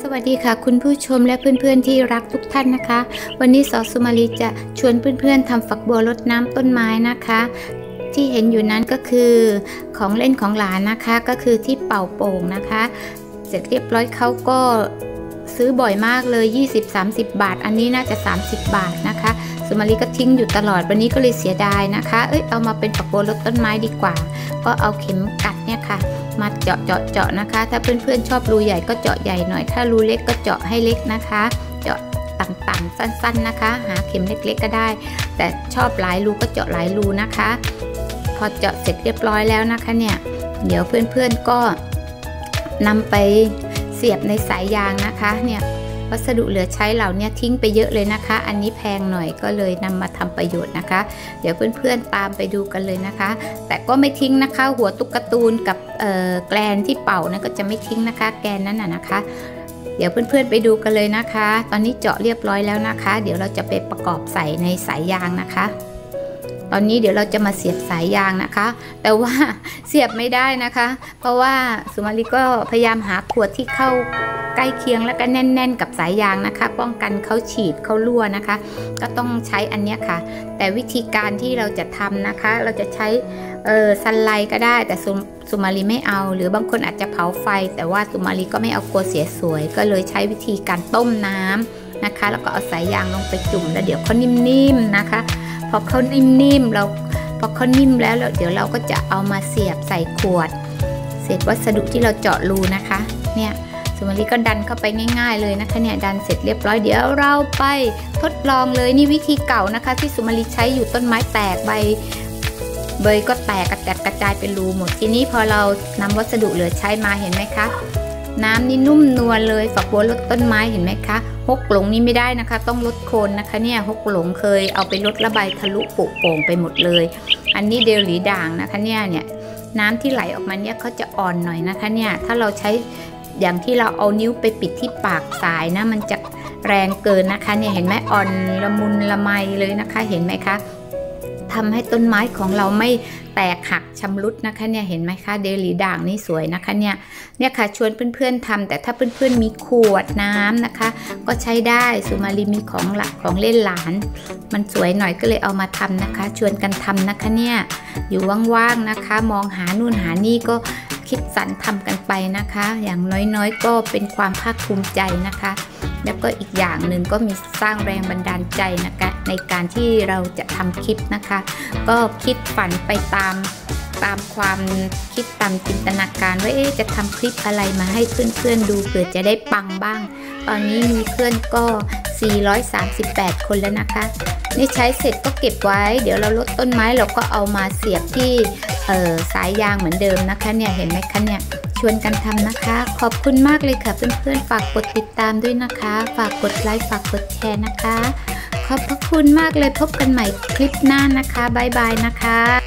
สวัสดีค่ะคุณผู้ชมและเพื่อนๆที่รักทุกท่านนะคะ วันนี้สอสุมาลีจะชวนเพื่อนๆทำฝักบัวรดน้ำต้นไม้นะคะ ที่เห็นอยู่นั้นก็คือของเล่นของหลานนะคะก็คือที่เป่าโป่งนะคะ เสร็จเรียบร้อยเขาก็ซื้อบ่อยมากเลย 20-30 บาท อันนี้น่าจะ 30 บาทนะคะ สมาลีก็ทิ้งอยู่ตลอดวันนี้ก็เลยเสียดายนะคะ เอ้ยเอามาเป็นฝักบัวรดต้นไม้ดีกว่า ก็เอาเข็มกัดเนี่ยค่ะ มาเจาะเจาะเจาะนะคะ ถ้าเพื่อนๆชอบรูใหญ่ก็เจาะใหญ่หน่อย ถ้ารูเล็กก็เจาะให้เล็กนะคะ เจาะต่างๆ สั้นๆนะคะ หาเข็มเล็กๆก็ได้ แต่ชอบหลายรูก็เจาะหลายรูนะคะ พอเจาะเสร็จเรียบร้อยแล้วนะคะเนี่ย เดี๋ยวเพื่อนๆก็นำไปเสียบในสายยางนะคะเนี่ย วัสดุเหลือใช้เหล่านี้ทิ้งไปเยอะเลยนะคะ อันนี้แพงหน่อยก็เลยนำมาทำประโยชน์นะคะ เดี๋ยวเพื่อนๆตามไปดูกันเลยนะคะ แต่ก็ไม่ทิ้งนะคะ หัวตุ๊กตูนกับแกลนที่เป่านะก็จะไม่ทิ้งนะคะ แกนนั้นน่ะนะคะเดี๋ยวเพื่อนๆไปดูกันเลยนะคะ ตอนนี้เจาะเรียบร้อยแล้วนะคะ เดี๋ยวเราจะไปประกอบใส่ในสายยางนะคะ ตอนนี้เดี๋ยวเราจะมาเสียบสายยางนะคะ แต่ว่าเสียบไม่ได้นะคะ เพราะว่าสุมาลีก็พยายามหาขวดที่เข้าใกล้เคียงแล้วก็แน่น ๆ กับสายยางนะคะ ป้องกันเขาฉีดเขารั่วนะคะ ก็ต้องใช้อันนี้ค่ะ แต่วิธีการที่เราจะทำนะคะ เราจะใช้เออซันไลก็ได้แต่สุมาลีไม่เอา หรือบางคนอาจจะเผาไฟ แต่ว่าสุมาลีก็ไม่เอากลัวเสียสวย ก็เลยใช้วิธีการต้มน้ำ นะคะ แล้วก็เอาสายยางลงไปจุ่มแล้วเดี๋ยวเขานิ่มๆนะคะ พอเขานิ่มๆเราพอเขานิ่มแล้วเดี๋ยวเราก็จะเอามาเสียบใส่ขวด เศษวัสดุที่เราเจาะรูนะคะ เนี่ยสุมาลีก็ดันเข้าไปง่ายๆเลยนะคะเนี่ยดันเสร็จเรียบร้อยเดี๋ยวเราไปทดลองเลยนี่วิธีเก่านะคะ ที่สุมาลีใช้อยู่ต้นไม้แตกใบเบยก็แตกกระจัดกระจายเป็นรูหมดทีนี้พอเรานำวัสดุเหลือใช้มาเห็นไหมคะ น้ำนี่นุ่มนวลเลยฝักบัวลดต้นไม้เห็นไหมคะฮกหลงนี่ไม่ได้นะคะ ต้องลดโคนนะคะเนี่ยฮกหลงเคยเอาไปลดระบายทะลุปุโป่งไปหมดเลย อันนี้เดลหลีด่างนะคะเนี่ยเนี่ยน้ำที่ไหลออกมาเนี่ยเขาจะอ่อนหน่อยนะคะเนี่ยถ้าเราใช้อย่างที่เราเอานิ้วไปปิดที่ปากสายนะมันจะแรงเกินนะคะเนี่ยเห็นไหมอ่อนละมุนละไมเลยนะคะเห็นไหมคะ ทำให้ต้นไม้ของเราไม่แตกหักชำรุดนะคะเนี่ยเห็นไหมคะเดลีด่างนี่สวยนะคะเนี่ยเนี่ยค่ะชวนเพื่อนๆทำแต่ถ้าเพื่อนๆมีขวดน้ำนะคะ ก็ใช้ได้สุมาลีมีของหลักของเล่นหลาน มันสวยหน่อยก็เลยเอามาทำนะคะ ชวนกันทำนะคะเนี่ยอยู่ว่างๆนะคะ มองหานู่นหานี่ก็คิดสรรทำกันไปนะคะ อย่างน้อยๆ ก็เป็นความภาคภูมิใจนะคะ แล้วก็อีกอย่างหนึ่งก็มีสร้างแรงบันดาลใจนะคะในการที่เราจะทำคลิปนะคะ ก็คิดฝันไปตามตามความคิดตามจินตนาการว่าจะทำคลิปอะไรมาให้เพื่อนๆดูเผื่อจะได้ปังบ้าง ตอนนี้มีเพื่อนก็ 438 คนแล้วนะคะ นี่ใช้เสร็จก็เก็บไว้ เดี๋ยวเราลดต้นไม้เราก็เอามาเสียบที่ สายยางเหมือนเดิมนะคะเนี่ยเห็นไหมคะเนี่ยชวนกันทำนะคะ ขอบคุณมากเลยค่ะเพื่อนๆฝากกดติดตามด้วยนะคะ ฝากกดไลค์ฝากกดแชร์นะคะ ขอบพระคุณมากเลยพบกันใหม่คลิปหน้านะคะบ๊ายบายนะคะ